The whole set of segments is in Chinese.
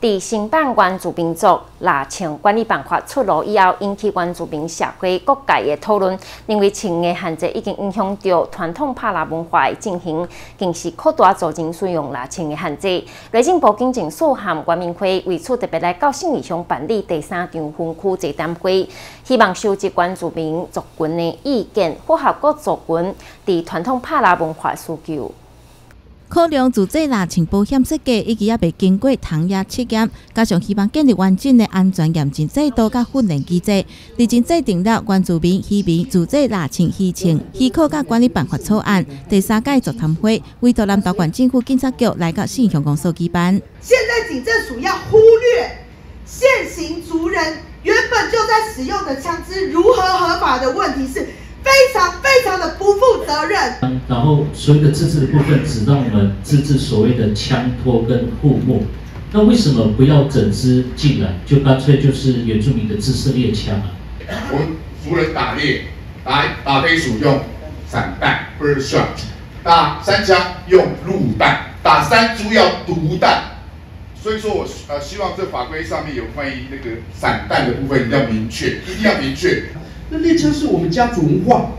伫新版关注民族拉青管理办法出炉以后，引起关注民社会各界的讨论。认为青的限制已经影响到传统帕拉文化的进行，更是扩大造成使用拉青的限制。内政部警政署和关民会为此特别来到信义乡办理第三场分区座谈会，希望收集关注民族群的意见，符合各族群伫传统帕拉文化需求。考量自制拉青保险设计以及也未经过糖压测验，加上希望建立完整的安全验证制度甲训练机制，已经制定了关注民、希民自制拉青疫情许可甲管理办法草案。第三届座谈会，委托南岛县政府警察局来到信乡公所举办。现在警政署要忽略现行族人原本就在使用的枪支如何合法的问题是。非常非常的不负责任。然后所有的自治的部分只让我们自治所谓的枪托跟护木，那为什么不要整支进来，就干脆就是原住民的自式猎枪啊？我们族人打猎，来打飞鼠用散弹 （bird shot），打三枪用鹿弹，打三猪要毒弹。所以说我呃希望这法规上面有关于那个散弹的部分一定要明确，一定要明确。那猎枪是我们家族文化，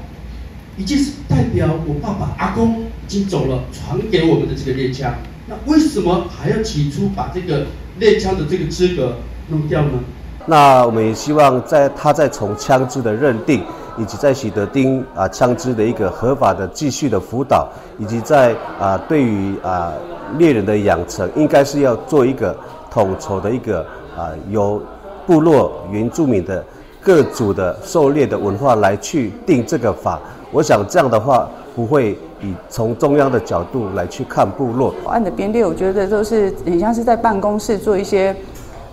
已经是代表我爸爸、阿公已经走了，传给我们的这个猎枪。那为什么还要起初把这个猎枪的这个资格弄掉呢？那我们也希望在他在从枪支的认定，以及在喜德丁啊枪支的一个合法的继续的辅导，以及在啊对于啊猎人的养成，应该是要做一个统筹的一个啊由部落原住民的。各组的狩猎的文化来去定这个法，我想这样的话不会以从中央的角度来去看部落。案的编列，我觉得都是很像是在办公室做一些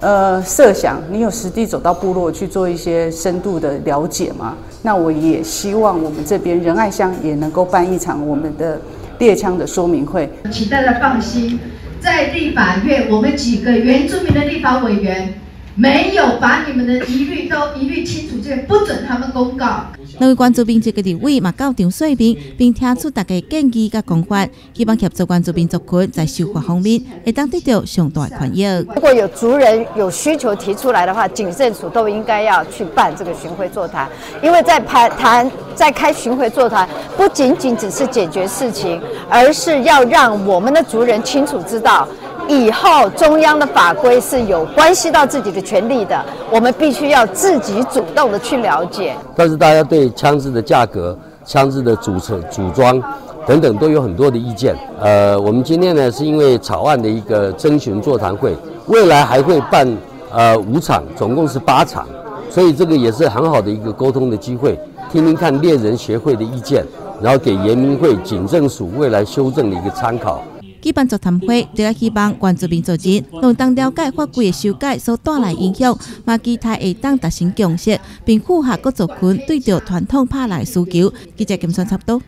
呃设想，你有实地走到部落去做一些深度的了解吗？那我也希望我们这边仁爱乡也能够办一场我们的猎枪的说明会。请大家放心，在立法院，我们几个原住民的立法委员。没有把你们的疑虑都一律清楚，这不准他们公告。那位关注民这个地位嘛，到场说明，并听出大家建议甲讲法，希望协助关注民族群在修法方面，会当得到上大宽益。如果有族人有需求提出来的话，警政署都应该要去办这个巡回座谈，因为在谈谈在开巡回座谈，不仅仅只是解决事情，而是要让我们的族人清楚知道。以后中央的法规是有关系到自己的权利的，我们必须要自己主动的去了解。但是大家对枪支的价格、枪支的组成、组装等等都有很多的意见。呃，我们今天呢是因为草案的一个征询座谈会，未来还会办呃五场，总共是八场，所以这个也是很好的一个沟通的机会，听听看猎人协会的意见，然后给严明会警政署未来修正的一个参考。举办座谈会，主要希望关注民族人，能当了解法规的修改所带来影响，嘛期待会当达成共识，并符合各族群对着传统拍来需求。记者金山插多。